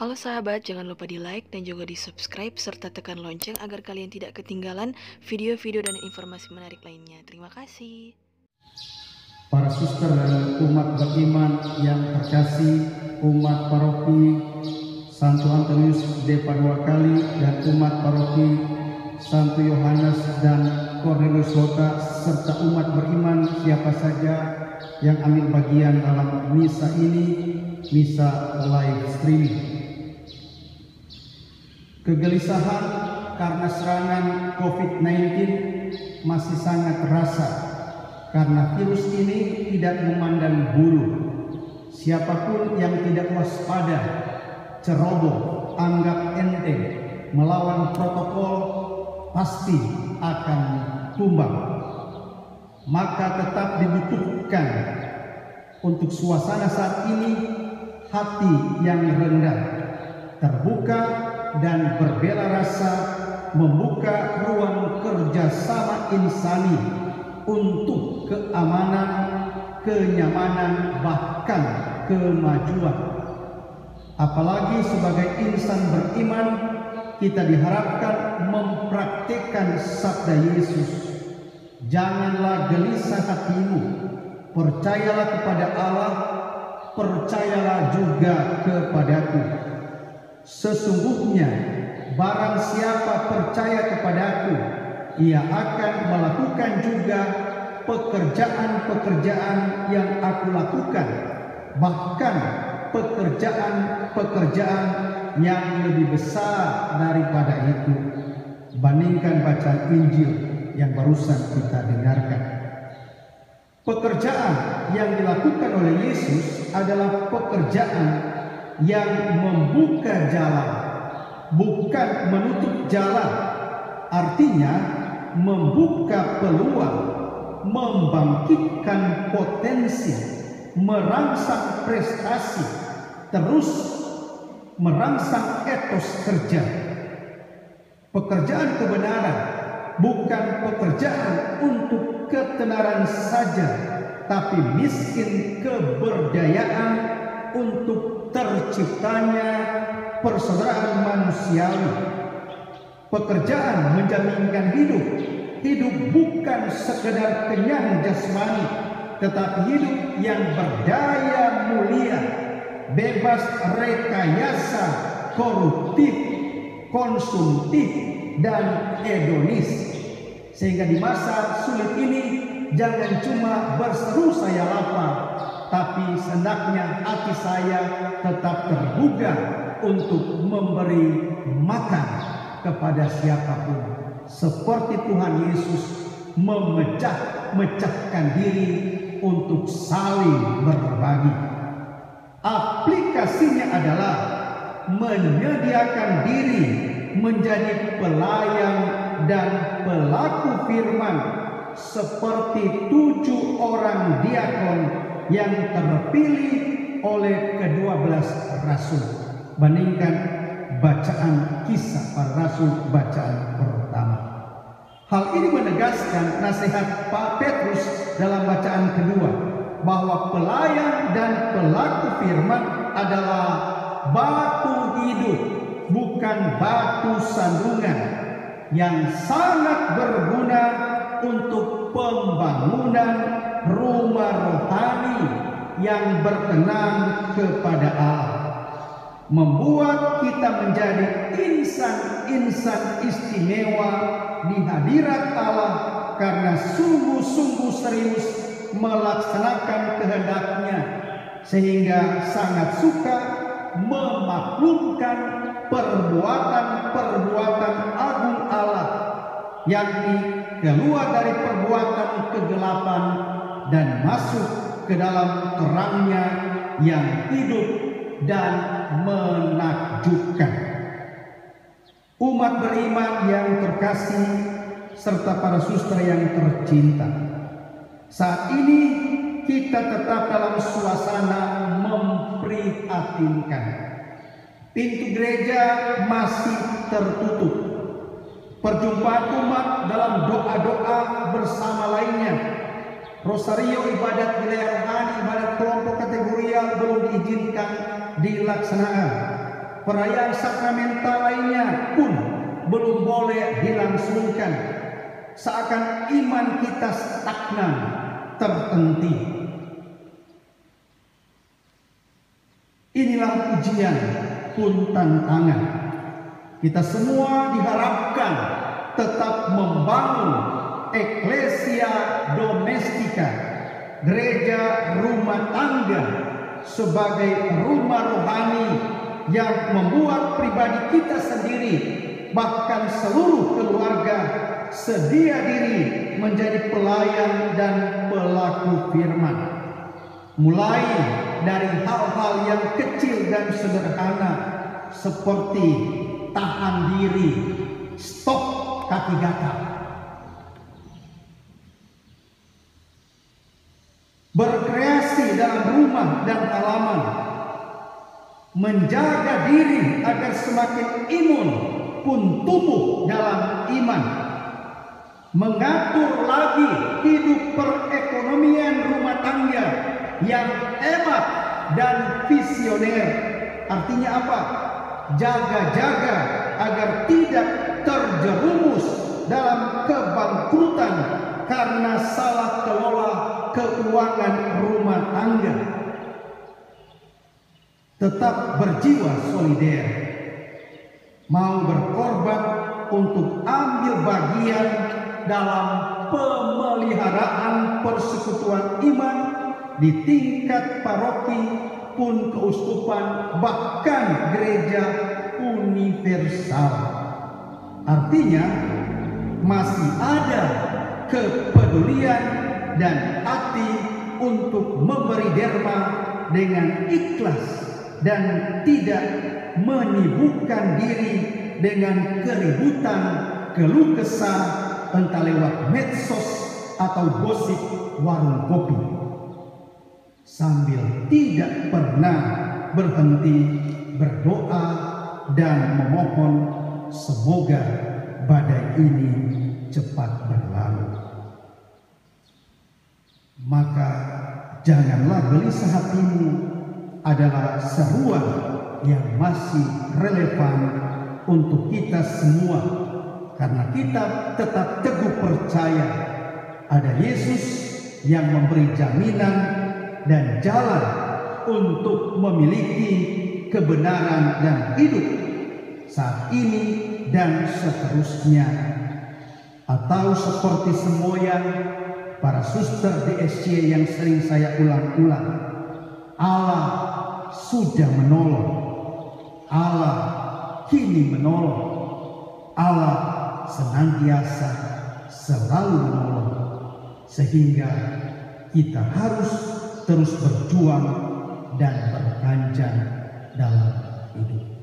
Halo sahabat, jangan lupa di like dan juga di subscribe serta tekan lonceng agar kalian tidak ketinggalan video-video dan informasi menarik lainnya. Terima kasih. Para suster dan umat beriman yang terkasih, umat paroki Santo Antonius de Paduakali dan umat paroki Santo Yohanes dan Cornelius Hota serta umat beriman siapa saja yang ambil bagian dalam misa ini, misa live streaming. Kegelisahan karena serangan COVID-19 masih sangat terasa karena virus ini tidak memandang bulu. Siapa pun yang tidak waspada, ceroboh, anggap enteng, melawan protokol pasti akan tumbang. Maka tetap dibutuhkan untuk suasana saat ini hati yang rendah, terbuka dan berbela rasa membuka ruang kerjasama insani untuk keamanan, kenyamanan, bahkan kemajuan. Apalagi sebagai insan beriman, kita diharapkan mempraktikkan sabda Yesus. Janganlah gelisah hatimu, percayalah kepada Allah, percayalah juga kepadaku Sesungguhnya barang siapa percaya kepadaku, ia akan melakukan juga pekerjaan-pekerjaan yang aku lakukan, bahkan pekerjaan-pekerjaan yang lebih besar daripada itu. Bandingkan bacaan Injil yang barusan kita dengarkan. Pekerjaan yang dilakukan oleh Yesus adalah pekerjaan yang membuka jalan, bukan menutup jalan. Artinya membuka peluang, membangkitkan potensi, merangsang prestasi, terus merangsang etos kerja. Pekerjaan kebenaran bukan pekerjaan untuk ketenaran saja, tapi miskin keberdayaan untuk terciptanya persaudaraan manusiawi. Pekerjaan menjaminkan hidup. Hidup bukan sekedar kenyang jasmani, tetapi hidup yang berdaya mulia, bebas rekayasa, koruptif, konsumtif, dan hedonis. Sehingga di masa sulit ini jangan cuma berseru saya lapar, tapi sendaknya hati saya tetap tergugah untuk memberi makan kepada siapa pun. Seperti Tuhan Yesus memecah-mecahkan diri untuk saling berbagi. Aplikasinya adalah menyediakan diri menjadi pelayan dan pelaku firman seperti tujuh orang diakon yang terpilih oleh kedua belas rasul. Bandingkan bacaan kisah para rasul bacaan pertama. Hal ini menegaskan nasihat Pak Petrus dalam bacaan kedua bahwa pelayan dan pelaku firman adalah batu hidup bukan batu sandungan yang sangat berguna untuk pembangunan rumah rohani yang berkenan kepada Allah. Membuat kita menjadi insan-insan istimewa di hadirat Allah karena sungguh-sungguh serius melaksanakan kehendaknya sehingga sangat suka memaklumkan perbuatan-perbuatan agung Allah yakni keluar dari perbuatan kegelapan dan masuk ke dalam terangnya yang hidup dan menakjubkan. Umat beriman yang terkasih serta para suster yang tercinta. Saat ini kita tetap dalam suasana memprihatinkan. Pintu gereja masih tertutup. Perjumpaan umat dalam doa-doa bersama lainnya. Rosario ibadat wilayah rohani, ibadat kelompok kategorial belum diizinkan dilaksanakan. perayaan sakramental lainnya pun belum boleh dilangsungkan. Seakan iman kita stagnan, terhenti. Inilah ujian pun tantangan. Kita semua diharapkan tetap membangun eklesia domestika, gereja rumah tangga sebagai rumah rohani yang membuat pribadi kita sendiri bahkan seluruh keluarga sedia diri menjadi pelayan dan pelaku firman. Mulai dari hal-hal yang kecil dan sederhana seperti tahan diri, stop kaki gatal. Berkreasi dalam rumah dan halaman, menjaga diri agar semakin imun pun tumbuh dalam iman, mengatur lagi hidup perekonomian rumah tangga yang hemat dan visioner. Artinya apa? Jaga-jaga agar tidak terjerumus dalam kebangkrutan karena salah kelola keuangan rumah tangga. Tetap berjiwa solider, mau berkorban untuk ambil bagian dalam pemeliharaan persekutuan iman di tingkat paroki pun keuskupan bahkan gereja universal. Artinya masih ada kepedulian dan hati untuk memberi derma dengan ikhlas dan tidak menyibukkan diri dengan keributan keluh kesah entah lewat medsos atau gosip warung kopi sambil tidak pernah berhenti berdoa dan memohon semoga badai ini cepat berlalu. Maka janganlah gelisah hatimu adalah seruan yang masih relevan untuk kita semua. Karena kita tetap teguh percaya ada Yesus yang memberi jaminan dan jalan untuk memiliki kebenaran dan hidup saat ini dan seterusnya. Atau seperti semboyan para suster DSC yang sering saya ulang-ulang Allah sudah menolong. Allah kini menolong. Allah senantiasa selalu menolong. Sehingga kita harus terus berjuang dan berpanjang dalam hidup.